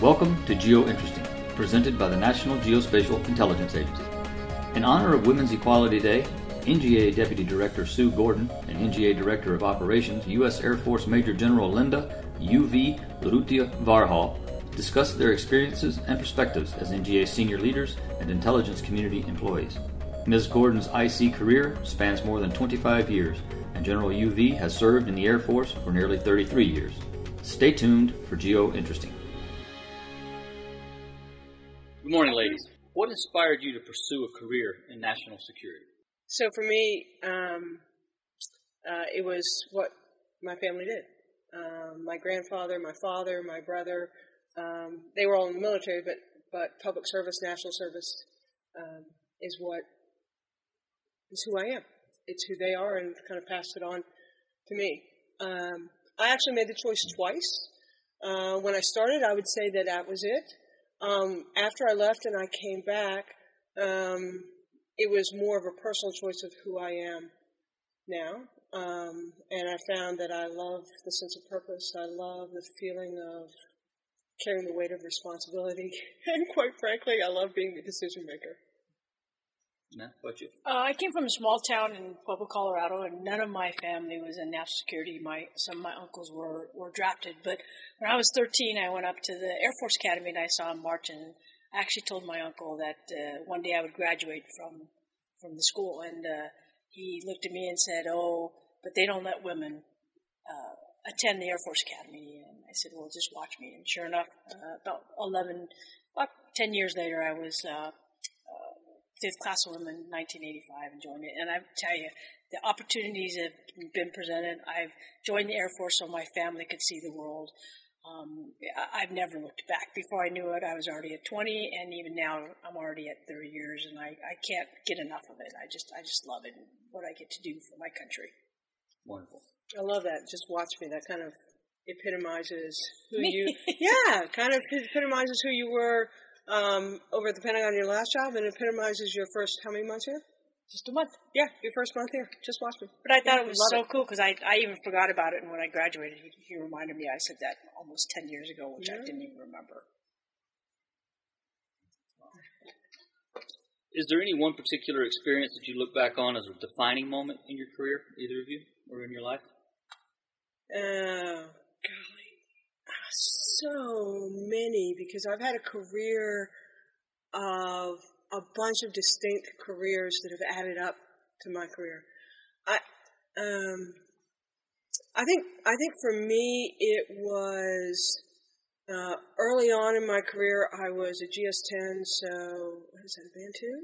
Welcome to Geointeresting, presented by the National Geospatial Intelligence Agency. In honor of Women's Equality Day, NGA Deputy Director Sue Gordon and NGA Director of Operations U.S. Air Force Major General Linda U.V. Larutia Varhal discussed their experiences and perspectives as NGA senior leaders and intelligence community employees. Ms. Gordon's IC career spans more than 25 years, and General UV has served in the Air Force for nearly 33 years. Stay tuned for Geointeresting. Good morning, ladies. What inspired you to pursue a career in national security? So for me, um, uh, it was what my family did. Um, my grandfather, my father, my brother, um, they were all in the military, but, but public service, national service um, is what is who I am. It's who they are, and kind of passed it on to me. Um, I actually made the choice twice. Uh, when I started, I would say that that was it. Um, after I left and I came back, um, it was more of a personal choice of who I am now. Um, and I found that I love the sense of purpose. I love the feeling of carrying the weight of responsibility. and quite frankly, I love being the decision maker. No, what you? Uh, I came from a small town in Pueblo, Colorado, and none of my family was in national security. My some of my uncles were were drafted, but when I was 13, I went up to the Air Force Academy and I saw him march. And I actually told my uncle that uh, one day I would graduate from from the school, and uh, he looked at me and said, "Oh, but they don't let women uh, attend the Air Force Academy." And I said, "Well, just watch me." And sure enough, uh, about 11, about 10 years later, I was uh, fifth class woman in 1985 and joined it. And I tell you, the opportunities have been presented. I've joined the Air Force so my family could see the world. Um, I've never looked back. Before I knew it, I was already at 20, and even now, I'm already at 30 years, and I, I can't get enough of it. I just, I just love it, what I get to do for my country. Wonderful. I love that. Just watch me. That kind of epitomizes who you. yeah, kind of epitomizes who you were um, over at the Pentagon, your last job, and it epitomizes your first how many months here? Just a month. Yeah, your first month here. Just watch me. But I thought yeah, it was so it. cool because I, I even forgot about it, and when I graduated, he, he reminded me I said that almost 10 years ago, which yeah. I didn't even remember. Is there any one particular experience that you look back on as a defining moment in your career, either of you, or in your life? Oh, golly so many because I've had a career of a bunch of distinct careers that have added up to my career. I um, I think I think for me it was uh, early on in my career. I was a GS10, so what is that, a band two?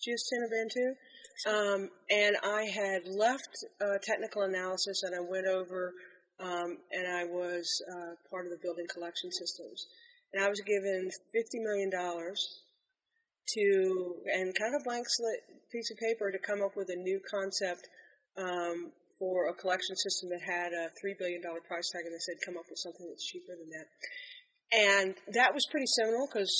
GS10 a band two, um, and I had left uh, technical analysis and I went over um, and I was uh, part of the building collection systems. And I was given $50 million to, and kind of a blank slate piece of paper to come up with a new concept um, for a collection system that had a $3 billion price tag, and they said, come up with something that's cheaper than that. And that was pretty seminal because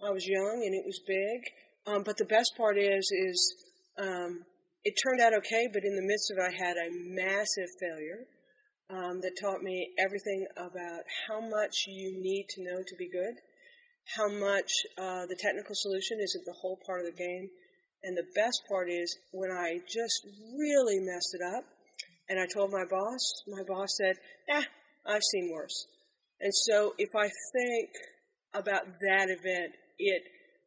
I was young and it was big. Um, but the best part is, is um, it turned out okay, but in the midst of it, I had a massive failure um, that taught me everything about how much you need to know to be good, how much uh, the technical solution isn't the whole part of the game. And the best part is when I just really messed it up and I told my boss, my boss said, eh, I've seen worse. And so if I think about that event, it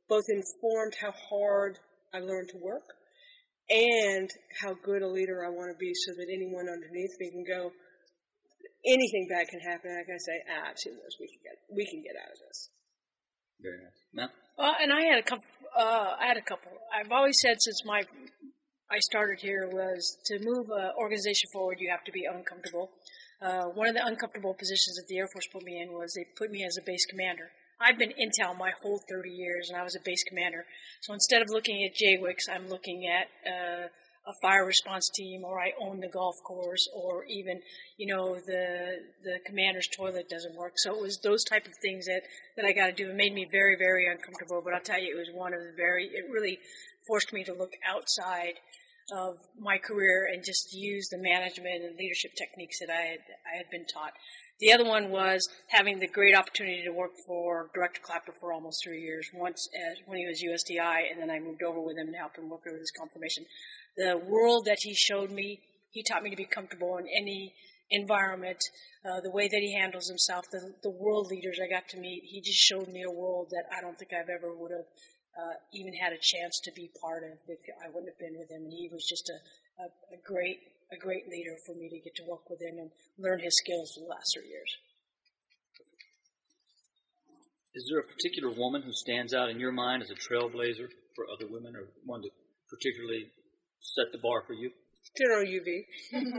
both informed how hard I learned to work and how good a leader I want to be so that anyone underneath me can go, anything bad can happen. I can say, ah, I've seen worse. We can get we can get out of this. Very nice. Matt? Well, and I had a couple. Uh, I had a couple. I've always said since my I started here was to move an organization forward, you have to be uncomfortable. Uh, one of the uncomfortable positions that the Air Force put me in was they put me as a base commander. I've been intel my whole 30 years, and I was a base commander. So instead of looking at JWICs, I'm looking at uh, a fire response team or I own the golf course or even, you know, the the commander's toilet doesn't work. So it was those type of things that, that I got to do. It made me very, very uncomfortable, but I'll tell you, it was one of the very, it really forced me to look outside of my career and just use the management and leadership techniques that I had, I had been taught. The other one was having the great opportunity to work for Director Clapper for almost three years. Once when he was USDI, and then I moved over with him and helped him work with his confirmation. The world that he showed me, he taught me to be comfortable in any environment, uh, the way that he handles himself, the, the world leaders I got to meet. He just showed me a world that I don't think I've ever would have uh, even had a chance to be part of if I wouldn't have been with him. And he was just a, a, a great a great leader for me to get to work with him and learn his skills for the last three years. Is there a particular woman who stands out in your mind as a trailblazer for other women, or one that particularly set the bar for you? General UV.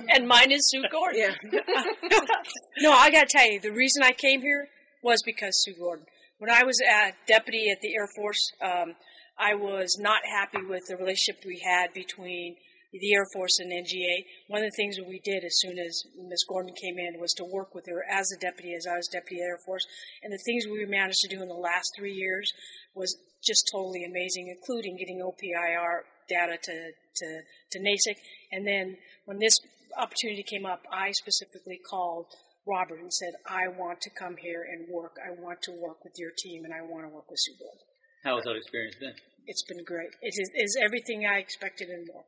and mine is Sue Gordon. Yeah. no, I got to tell you, the reason I came here was because Sue Gordon. When I was a deputy at the Air Force, um, I was not happy with the relationship we had between the Air Force and NGA. One of the things we did as soon as Ms. Gordon came in was to work with her as a deputy, as I was deputy Air Force. And the things we managed to do in the last three years was just totally amazing, including getting OPIR data to, to, to NASIC. And then when this opportunity came up, I specifically called Robert and said, I want to come here and work. I want to work with your team and I want to work with Sue Gordon. How has that experience been? It's been great. It is, is everything I expected and more.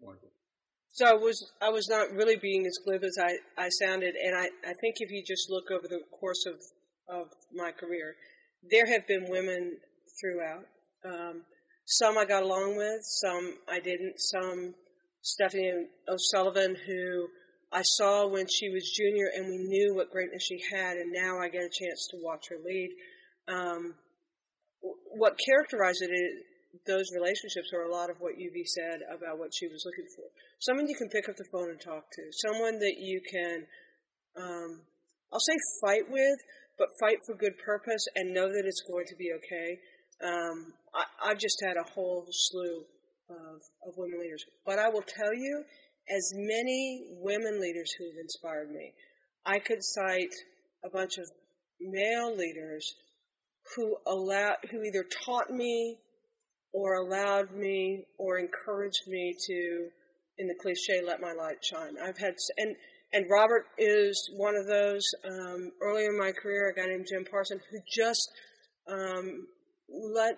Wonderful. So I was I was not really being as glib as I, I sounded, and I, I think if you just look over the course of of my career, there have been women throughout. Um, some I got along with, some I didn't. Some Stephanie O'Sullivan, who I saw when she was junior, and we knew what greatness she had, and now I get a chance to watch her lead. Um, what characterized it is those relationships are a lot of what UV said about what she was looking for. Someone you can pick up the phone and talk to. Someone that you can, um, I'll say fight with, but fight for good purpose and know that it's going to be okay. Um, I, have just had a whole slew of, of women leaders. But I will tell you, as many women leaders who have inspired me, I could cite a bunch of male leaders who allow, who either taught me or allowed me or encouraged me to, in the cliche, let my light shine. I've had, and, and Robert is one of those. Um, earlier in my career, a guy named Jim Parson who just um, let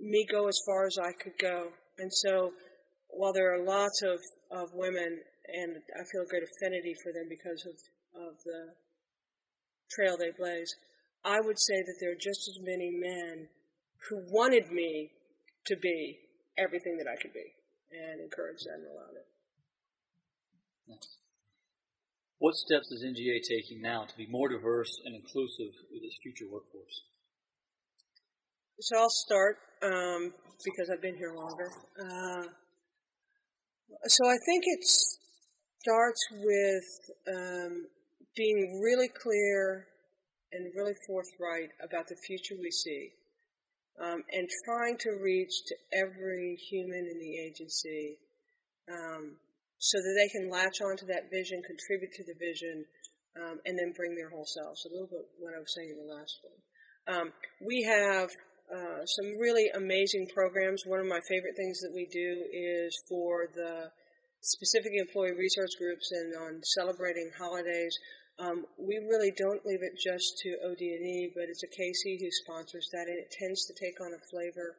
me go as far as I could go. And so, while there are lots of, of women, and I feel a great affinity for them because of, of the trail they blaze, I would say that there are just as many men who wanted me to be everything that I could be and encourage them and allow it. What steps is NGA taking now to be more diverse and inclusive with its future workforce? So I'll start um, because I've been here longer. Uh, so I think it starts with um, being really clear and really forthright about the future we see um, and trying to reach to every human in the agency um, so that they can latch onto that vision, contribute to the vision, um, and then bring their whole selves. A little bit what I was saying in the last one. Um, we have uh, some really amazing programs. One of my favorite things that we do is for the specific employee resource groups and on celebrating holidays. Um, we really don't leave it just to OD&E, but it's a KC who sponsors that, and it tends to take on a flavor.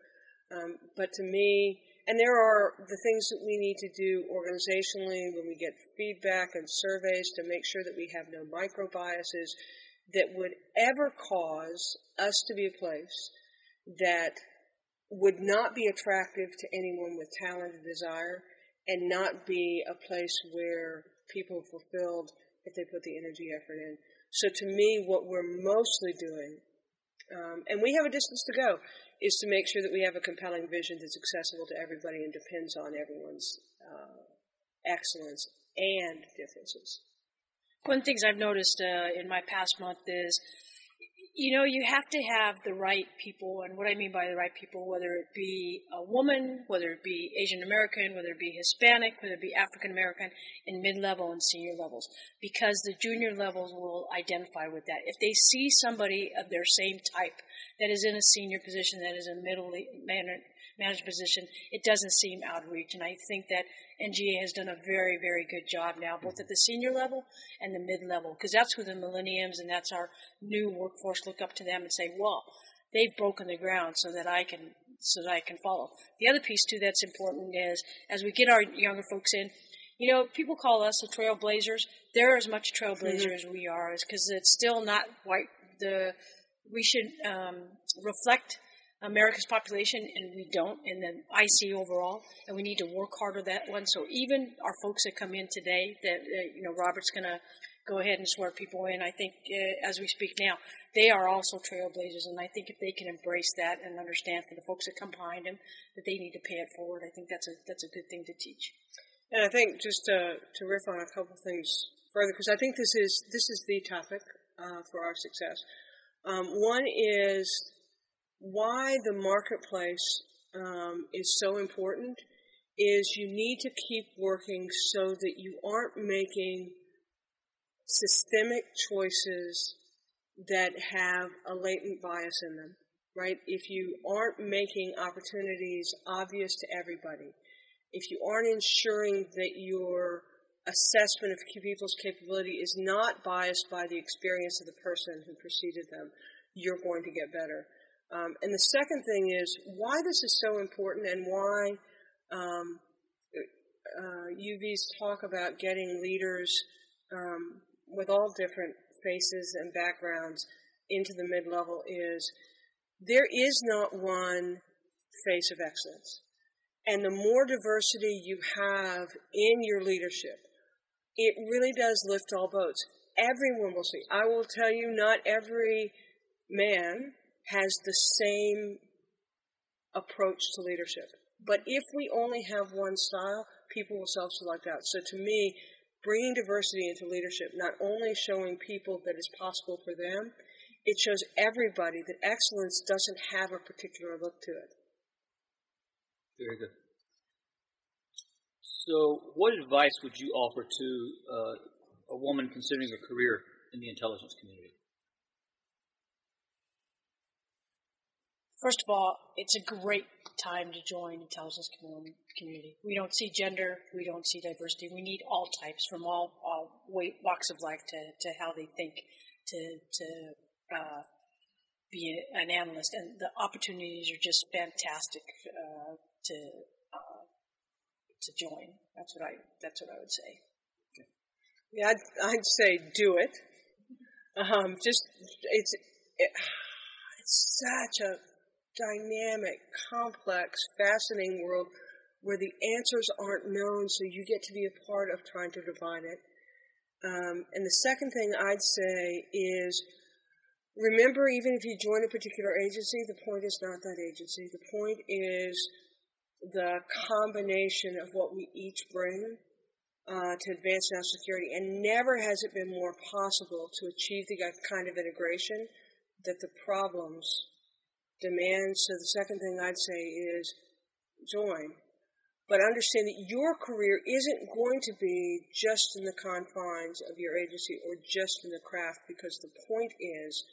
Um, but to me, and there are the things that we need to do organizationally when we get feedback and surveys to make sure that we have no micro biases that would ever cause us to be a place that would not be attractive to anyone with talent and desire and not be a place where people fulfilled if they put the energy effort in. So to me, what we're mostly doing, um, and we have a distance to go, is to make sure that we have a compelling vision that's accessible to everybody and depends on everyone's uh, excellence and differences. One of the things I've noticed uh, in my past month is you know, you have to have the right people, and what I mean by the right people, whether it be a woman, whether it be Asian American, whether it be Hispanic, whether it be African American, in mid level and senior levels, because the junior levels will identify with that. If they see somebody of their same type that is in a senior position, that is a middle management position, it doesn't seem outreach. And I think that NGA has done a very, very good job now, both at the senior level and the mid level, because that's who the millenniums and that's our new workforce look up to them and say, well, they've broken the ground so that I can so that I can follow. The other piece too that's important is as we get our younger folks in, you know, people call us the trailblazers. They're as much trailblazers mm-hmm. as we are, because it's still not white. The we should um, reflect America's population, and we don't in the IC overall, and we need to work harder that one. So even our folks that come in today, that uh, you know, Robert's going to go ahead and swear people in. I think uh, as we speak now, they are also trailblazers, and I think if they can embrace that and understand for the folks that come behind them that they need to pay it forward, I think that's a that's a good thing to teach. And I think just to, to riff on a couple things further, because I think this is this is the topic uh, for our success. Um, one is why the marketplace um, is so important is you need to keep working so that you aren't making systemic choices that have a latent bias in them, right? If you aren't making opportunities obvious to everybody, if you aren't ensuring that your assessment of people's capability is not biased by the experience of the person who preceded them, you're going to get better. Um, and the second thing is why this is so important and why um, uh, UVs talk about getting leaders um, with all different faces and backgrounds into the mid level is there is not one face of excellence. And the more diversity you have in your leadership, it really does lift all boats. Everyone will see. I will tell you, not every man has the same approach to leadership. But if we only have one style, people will self select out. So to me, bringing diversity into leadership, not only showing people that it's possible for them, it shows everybody that excellence doesn't have a particular look to it. Very good. So, what advice would you offer to uh, a woman considering a career in the intelligence community? First of all, it's a great time to join intelligence community. We don't see gender, we don't see diversity. We need all types from all, all walks of life to, to how they think to to uh, be an analyst, and the opportunities are just fantastic uh, to uh, to join. That's what I that's what I would say. Okay. Yeah, I'd, I'd say do it. Um, just it's it, it's such a dynamic, complex, fascinating world where the answers aren't known, so you get to be a part of trying to divine it. Um, and the second thing I'd say is remember, even if you join a particular agency, the point is not that agency. The point is the combination of what we each bring uh, to advance national security. And never has it been more possible to achieve the kind of integration that the problems demands. So the second thing I'd say is join. But understand that your career isn't going to be just in the confines of your agency or just in the craft because the point is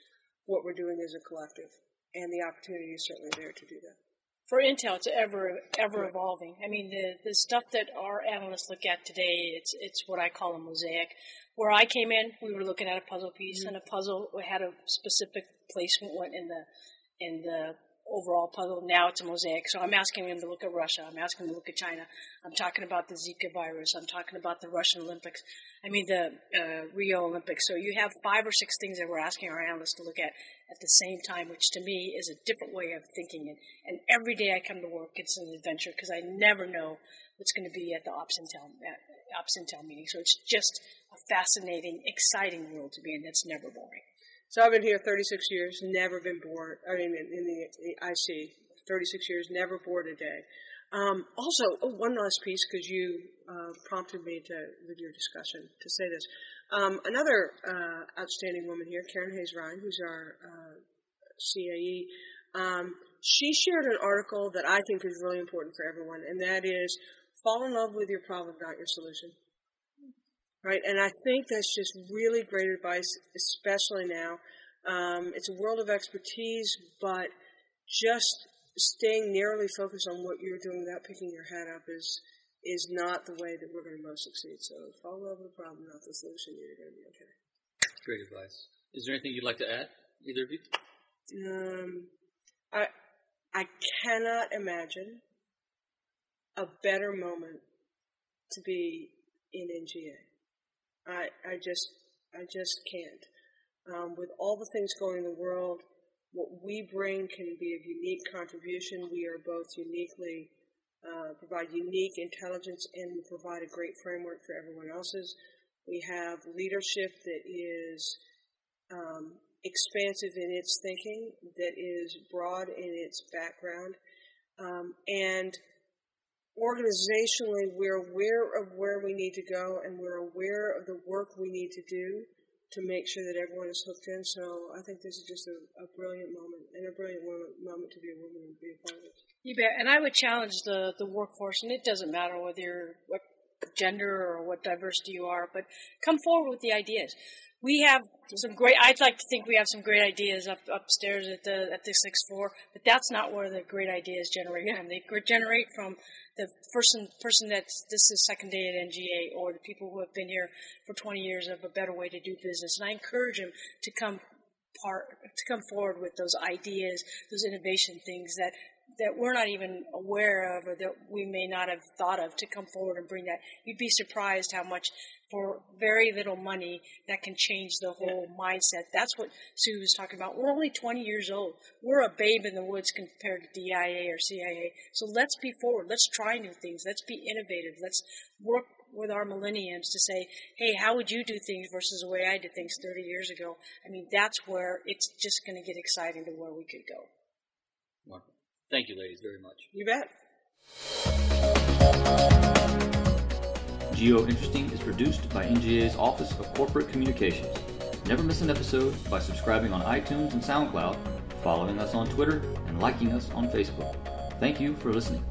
what we're doing as a collective. And the opportunity is certainly there to do that. For Intel, it's ever ever evolving. I mean, the the stuff that our analysts look at today, it's it's what I call a mosaic. Where I came in, we were looking at a puzzle piece, mm-hmm. and a puzzle had a specific placement went in the in the overall puzzle. Now it's a mosaic. So I'm asking them to look at Russia. I'm asking them to look at China. I'm talking about the Zika virus. I'm talking about the Russian Olympics. I mean the uh, Rio Olympics. So you have five or six things that we're asking our analysts to look at at the same time, which to me is a different way of thinking. And, and every day I come to work, it's an adventure because I never know what's going to be at the Ops Intel, Ops Intel meeting. So it's just a fascinating, exciting world to be in. That's never boring. So I've been here 36 years, never been bored. I mean, in, in the, IC, 36 years, never bored a day. Um, also, oh, one last piece, because you uh, prompted me to with your discussion to say this. Um, another uh, outstanding woman here, Karen Hayes Ryan, who's our uh, CAE, um, she shared an article that I think is really important for everyone, and that is fall in love with your problem, not your solution right? And I think that's just really great advice, especially now. Um, it's a world of expertise, but just staying narrowly focused on what you're doing without picking your head up is is not the way that we're going to most succeed. So fall over the problem, not the solution. You're going to be okay. Great advice. Is there anything you'd like to add, either of you? Um, I I cannot imagine a better moment to be in NGA. I I just I just can't. Um, with all the things going in the world, what we bring can be of unique contribution. We are both uniquely uh, provide unique intelligence and we provide a great framework for everyone else's. We have leadership that is um, expansive in its thinking, that is broad in its background, um, and organizationally, we're aware of where we need to go and we're aware of the work we need to do to make sure that everyone is hooked in. So I think this is just a, a brilliant moment and a brilliant moment to be a woman and be a part of it. You bet. And I would challenge the, the workforce, and it doesn't matter whether you're what gender or what diversity you are, but come forward with the ideas. We have some great. I'd like to think we have some great ideas up upstairs at the at the sixth floor, but that's not where the great ideas generate from. They generate from the person person that's this is second day at NGA or the people who have been here for 20 years of a better way to do business. And I encourage them to come part to come forward with those ideas, those innovation things that that we're not even aware of or that we may not have thought of to come forward and bring that. You'd be surprised how much for very little money that can change the whole yeah. mindset. That's what Sue was talking about. We're only 20 years old. We're a babe in the woods compared to DIA or CIA. So let's be forward. Let's try new things. Let's be innovative. Let's work with our millenniums to say, hey, how would you do things versus the way I did things 30 years ago? I mean, that's where it's just going to get exciting to where we could go. Wonderful. Thank you, ladies, very much. You bet. Geointeresting is produced by NGA's Office of Corporate Communications. Never miss an episode by subscribing on iTunes and SoundCloud, following us on Twitter, and liking us on Facebook. Thank you for listening.